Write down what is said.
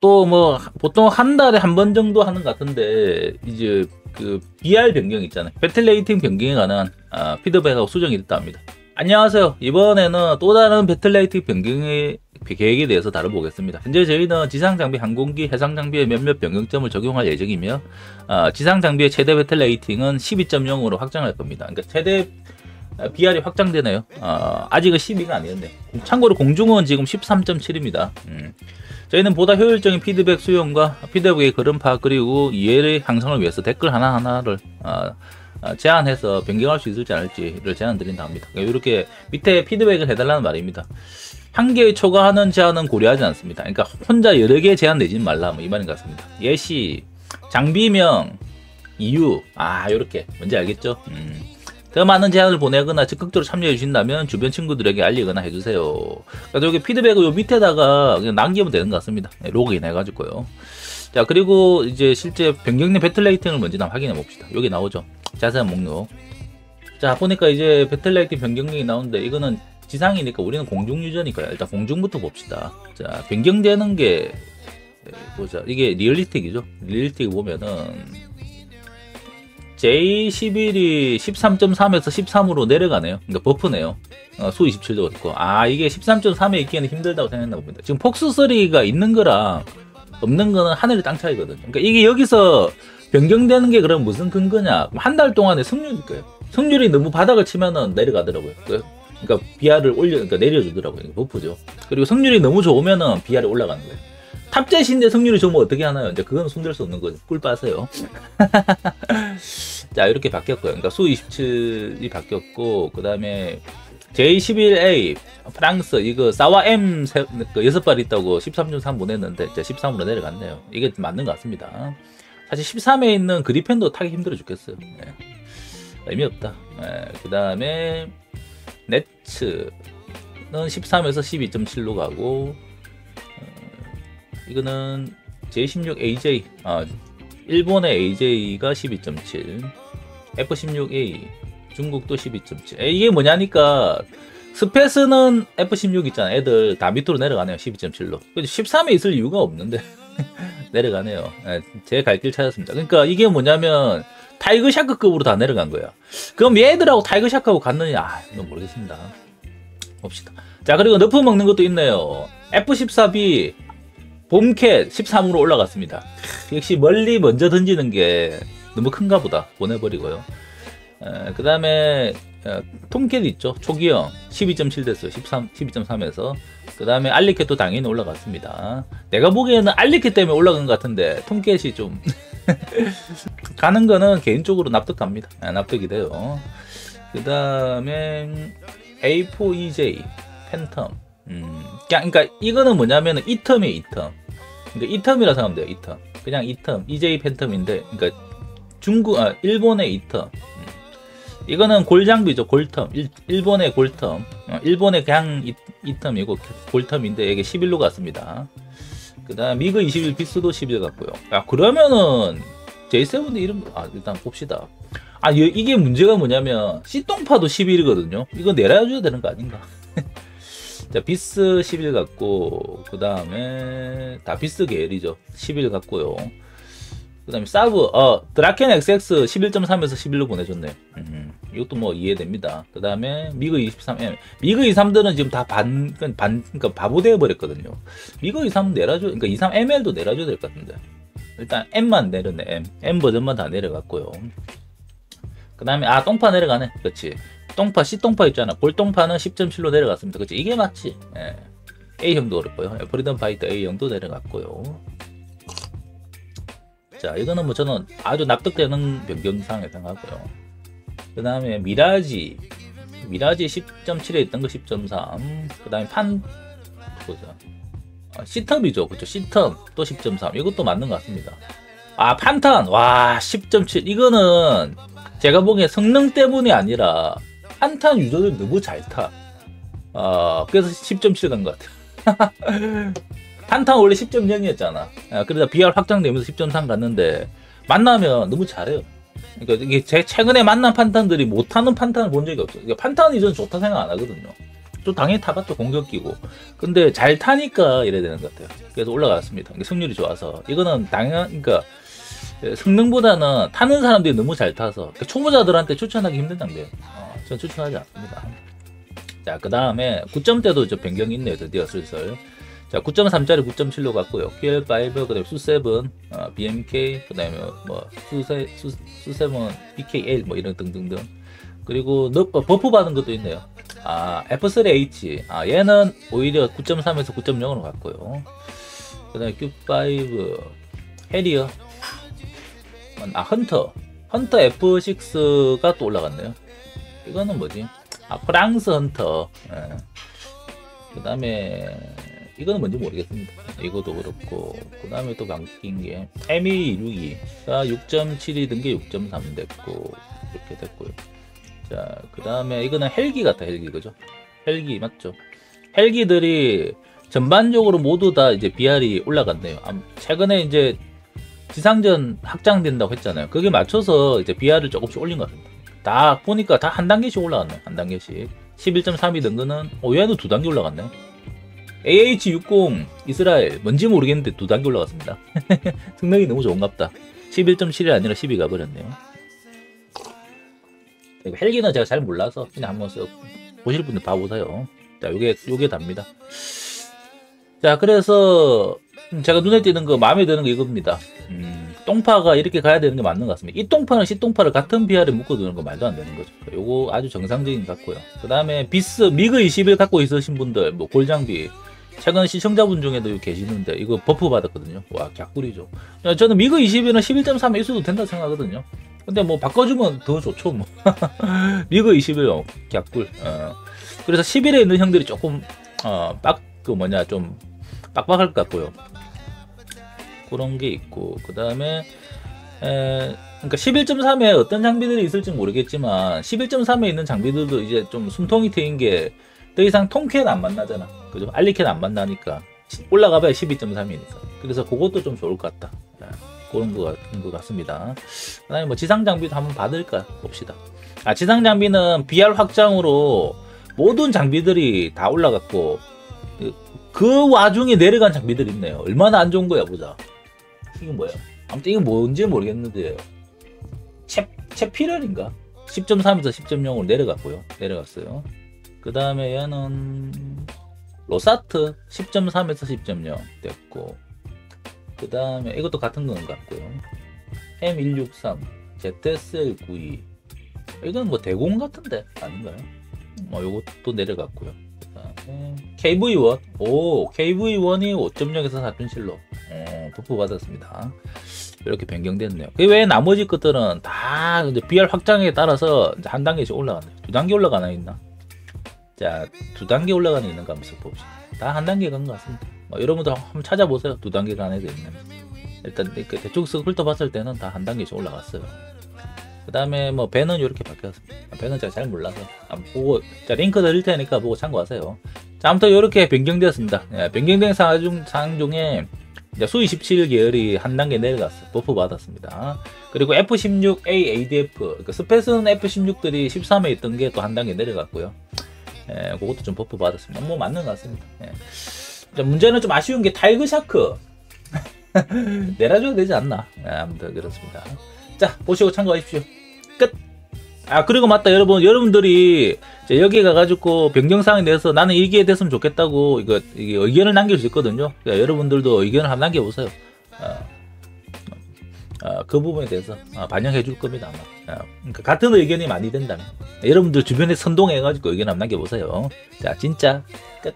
또 뭐 보통 한 달에 한 번 정도 하는 것 같은데 이제 그 BR 변경 있잖아요. battle rating 변경에 관한 아, 피드백하고 수정이 됐다 합니다. 안녕하세요. 이번에는 또 다른 battle rating 변경의 계획에 대해서 다뤄보겠습니다. 현재 저희는 지상 장비, 항공기, 해상 장비에 몇몇 변경점을 적용할 예정이며 어, 지상 장비의 최대 battle rating은 12.0으로 확장할 겁니다. 그러니까 최대 BR이 확장되네요. 어, 아직은 12가 아니었네. 참고로 공중은 지금 13.7입니다. 음. 저희는 보다 효율적인 피드백 수용과 피드백의 그런 파악 그리고 이해의 향상을 위해서 댓글 하나하나를 어, 어, 제안해서 변경할 수 있을지 않을지를 제안 드린다 합니다. 이렇게 밑에 피드백을 해달라는 말입니다. 한 개의 초과하는 제한은 고려하지 않습니다. 그러니까 혼자 여러 개 제한 내지는 말라 뭐 이 말인 것 같습니다. 예시, 장비명, 이유, 아 이렇게 뭔지 알겠죠? 음. 더 많은 제안을 보내거나 적극적으로 참여해 주신다면 주변 친구들에게 알리거나 해주세요. 그래서 여기 피드백을 요 밑에다가 그냥 남기면 되는 것 같습니다. 네, 로그인 해가지고요. 자 그리고 이제 실제 변경된 battle rating을 먼저 확인해 봅시다. 여기 나오죠. 자세한 목록. 자 보니까 이제 battle rating 변경이 나오는데 이거는 지상이니까 우리는 공중 유저니까요. 일단 공중부터 봅시다. 자 변경되는 게 보자. 이게 리얼리틱이죠. realistic 보면은 J11이 13.3에서 13으로 내려가네요. 그러니까 버프네요. 어, 수 27도 있고. 아, 이게 13.3에 있기에는 힘들다고 생각했나 봅니다. 지금 폭스3가 있는 거랑 없는 거는 하늘이 땅 차이거든요. 그러니까 이게 여기서 변경되는 게 그럼 무슨 근거냐? 한 달 동안의 승률일 거예요. 승률이 너무 바닥을 치면은 내려가더라고요. 그러니까 BR을 올려, 그러니까 내려주더라고요. 버프죠. 그리고 승률이 너무 좋으면은 BR이 올라가는 거예요. 탑재신데 승률이 좋으면 어떻게 하나요? 이제 그건 손댈 수 없는 거죠. 꿀 빠세요. 자, 이렇게 바뀌었고요. 그러니까 수 27이 바뀌었고, 그 다음에 J11A 프랑스 이거 사와 M 세, 그 6발 있다고 13.3 보냈는데 이제 13으로 내려갔네요. 이게 맞는 것 같습니다. 사실 13에 있는 그리펜도 타기 힘들어 죽겠어요. 네. 의미 없다. 네. 그 다음에 네츠는 13에서 12.7로 가고 이거는 F16AJ, 아, 일본의 AJ가 12.7, F16A, 중국도 12.7. 이게 뭐냐니까, 스페 쓰는 F16 있잖아. 애들 다 밑으로 내려가네요. 12.7로. 13에 있을 이유가 없는데. 내려가네요. 네, 제갈 길 찾았습니다. 그러니까 이게 뭐냐면, 타이거 샤크급으로 다 내려간 거야. 그럼 얘들하고 타이거 샤크하고 같느냐? 아, 이건 모르겠습니다. 봅시다. 자, 그리고 너프 먹는 것도 있네요. F14B 봄캣 13으로 올라갔습니다. 역시 멀리 먼저 던지는 게 너무 큰가 보다. 보내버리고요. 그 다음에 어, 톰캣 있죠. 초기형 12.7 됐어요. 13, 12.3에서. 그 다음에 알리캣도 당연히 올라갔습니다. 내가 보기에는 알리캣 때문에 올라간 것 같은데 톰캣이 좀 가는 거는 개인적으로 납득합니다. 아, 납득이 돼요. 그 다음에 F4EJ 팬텀 음, 그러니까 이거는 뭐냐면 이 텀이에요, 이 텀. 그러니까 이 텀이라 생각하면 돼요, 이 텀. 그냥 이 텀, EJ 팬텀인데, 그러니까 중국, 아, 일본의 이 텀. 음. 이거는 골장비죠, 골텀. 일, 일본의 골텀. 어, 일본의 그냥 이, 이 텀이고, 골텀인데, 이게 11로 갔습니다. 그 다음, 미그 21 비스도 11 갔고요. 아, 그러면은, J7의 이름, 아, 일단 봅시다. 아, 이게 문제가 뭐냐면, C동파도 11이거든요. 이거 내려줘야 되는 거 아닌가? 자, 비스 11 같고, 그 다음에, 다 비스 계열이죠. 11 같고요. 그 다음에 사브, 어, 드라켄 XX 11.3에서 11로 보내줬네요. 음, 이것도 뭐 이해됩니다. 그 다음에, 미그 23M. 미그 23들은 지금 다 반, 반, 그러니까 바보 되어버렸거든요. 미그 23 내려줘, 그러니까 23ML도 내려줘야 될 것 같은데. 일단 M만 내렸네, M. M 버전만 다 내려갔고요. 그 다음에, 아, 똥파 내려가네. 그렇지. 똥파, C똥파 있잖아. 볼똥파는 10.7로 내려갔습니다. 그치? 이게 맞지? 예. A형도 내렸고요. 프리덤 파이터 A형도 내려갔고요. 자, 이거는 뭐 저는 아주 납득되는 변경사항에 해당하고요. 그 다음에 미라지. 미라지 10.7에 있던 거 10.3. 그 다음에 판, 보자. 아, C텀이죠. 그쵸. C텀 또 10.3. 이것도 맞는 것 같습니다. 아, 판탄. 와, 10.7. 이거는 제가 보기에 성능 때문이 아니라 한탄 유저들 너무 잘 타. 어, 그래서 10.7 간 것 같아. 한탄 원래 10.0이었잖아. 아, 그러다 BR 확장되면서 10.3 갔는데, 만나면 너무 잘해요. 그러니까 이게 제 최근에 만난 판탄들이 못하는 판탄을 본 적이 없어요. 그러니까 판탄 이전 좋다 생각 안 하거든요. 또 당연히 타봤죠 공격기고 근데 잘 타니까 이래야 되는 것 같아요 그래서 올라갔습니다 승률이 좋아서 이거는 당연 그러니까 성능보다는 타는 사람들이 너무 잘 타서 그러니까 초보자들한테 추천하기 힘든 장비예요 어, 전 추천하지 않습니다. 자 그 다음에 9점대도 저 변경이 있네요 드디어 슬슬. 자 9.3짜리 9.7로 갔고요. QL5 그 다음에 수7 어, BMK 그 다음에 뭐 수7 수, 수7 BKL 뭐 이런 등등등. 그리고 너, 어, 버프 받은 것도 있네요. 아 F3H 아 얘는 오히려 9.3에서 9.0으로 갔고요. 그 다음에 Q5 해리어. 아 헌터. 헌터 F6가 또 올라갔네요 이거는 뭐지? 아 프랑스 헌터. 예. 그 다음에 이거는 뭔지 모르겠습니다. 이것도 그렇고. 그 다음에 또 바뀐 게 Me262가 6.7이던 게 6.3 됐고 이렇게 됐고요. 자그 다음에 이거는 헬기 같아 헬기. 그죠? 헬기 맞죠? 헬기들이 전반적으로 모두 다 이제 BR이 올라갔네요. 아, 최근에 이제 지상전 확장된다고 했잖아요. 그게 맞춰서 이제 BR을 조금씩 올린 것 같습니다. 다 보니까 다 한 단계씩 올라갔네. 한 단계씩. 11.3이 든 거는 어, 얘는 두 단계 올라갔네. AH60 이스라엘 뭔지 모르겠는데 두 단계 올라갔습니다. 성능이 너무 좋은갑다. 11.7이 아니라 12 가버렸네요. 헬기는 제가 잘 몰라서 그냥 한번 써 보실 분들 봐보세요. 자, 요게 요게 답니다. 자, 그래서 제가 눈에 띄는 거 마음에 드는 거 이겁니다. 음, 똥파가 이렇게 가야 되는 게 맞는 것 같습니다. 이 똥파는 C 똥파를 같은 BR에 묶어두는 거 말도 안 되는 거죠. 요거 아주 정상적인 것 같고요. 그 다음에 비스 미그 21 갖고 있으신 분들 뭐 골장비 최근 시청자분 중에도 계시는데 이거 버프 받았거든요. 와 갸꿀이죠. 저는 미그 21은 11.3에 있어도 된다 생각하거든요. 근데 뭐 바꿔주면 더 좋죠 뭐. 미그 21 갸꿀. 어. 그래서 11에 있는 형들이 조금 어 빡그 뭐냐 좀 빡빡할 것 같고요. 그런 게 있고 그 다음에 그러니까 11.3에 어떤 장비들이 있을지 모르겠지만 11.3에 있는 장비들도 이제 좀 숨통이 트인 게 더 이상 통캔 안 만나잖아. 그죠? 알리캔 안 만나니까. 올라가봐야 12.3이니까. 그래서 그것도 좀 좋을 것 같다. 그런 거 같은 것 같습니다. 그 다음에 뭐 지상 장비도 한번 받을까 봅시다. 아 지상 장비는 BR 확장으로 모든 장비들이 다 올라갔고 그, 그 와중에 내려간 장비들이 있네요. 얼마나 안 좋은 거야 보자 이건 뭐야? 아무튼 이건 뭔지 모르겠는데 채, 채피럴인가? 10.3에서 10.0으로 내려갔고요. 내려갔어요. 그 다음에 얘는 로사트 10.3에서 10.0 됐고 그 다음에 이것도 같은 건 같고요. M163 ZSL92 이건 뭐 대공 같은데 아닌가요? 뭐 요것도 내려갔고요. KV1 오 KV1이 5.0에서 4.7로 어, 버프 받았습니다. 이렇게 변경됐네요. 그 외에 나머지 것들은 다 이제 BR 확장에 따라서 한 단계씩 올라가네요. 두 단계 올라가나 있나? 자, 두 단계 올라가는 있는가 한번 봅시다. 다 한 단계 간 것 같습니다. 뭐 여러분들 한번 찾아보세요. 두 단계 간 애들 있는. 일단 이렇게 대충 쓱 훑어봤을 때는 다 한 단계씩 올라갔어요. 그 다음에 뭐 배는 이렇게 바뀌었습니다. 배는 제가 잘 몰라서 보고 자 링크 드릴 테니까 보고 참고하세요. 자 아무튼 이렇게 변경되었습니다. 예, 변경된 사항, 중, 사 공중에 수27 계열이 한 단계 내려가서 버프 받았습니다. 그리고 F16A ADF 그 스페 쓰는 F16들이 13에 있던 게 또 한 단계 내려갔고요. 예, 그것도 좀 버프 받았습니다. 뭐 맞는 것 같습니다. 예. 문제는 좀 아쉬운 게 타이거 샤크 내려줘도 되지 않나? 예, 아무튼 그렇습니다. 자 보시고 참고하십시오. 끝. 아 그리고 맞다 여러분 여러분들이 여기 가가지고 변경사항에 대해서 나는 이게 됐으면 좋겠다고 이거 이게 의견을 남길 수 있거든요. 그러니까 여러분들도 의견을 한번 남겨보세요. 어, 어, 그 부분에 대해서 어, 반영해 줄 겁니다 아마. 어, 그러니까 같은 의견이 많이 된다면 여러분들 주변에 선동해 가지고 의견 한번 남겨보세요. 자 진짜 끝.